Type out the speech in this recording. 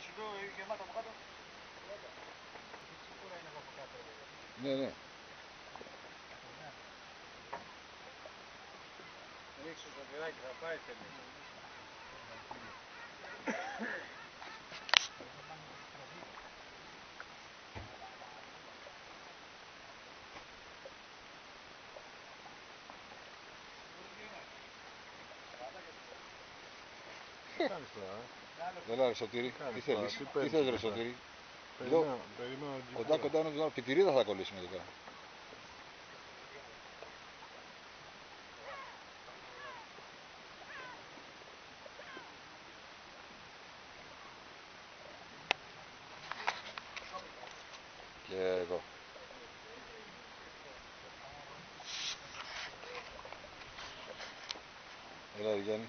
να σου λέω γεμάτα από κάτω. Σίγουρα είναι από κάτω. Ναι, ναι. Ρίξω το πυράκι, θα πάει τελείως. Έλα ρε Σωτήρη, Κάνεις τι τώρα, θέλεις, τι τι παίρνεις θέλεις ρε μετά. Σωτήρη. Περιμένω, περιμένω την Κοντά κιθάρα. κοντά νομίζω πιτηρίδα θα κολλήσουμε εδώ. Και εδώ. Έλα ρε Γιάννη.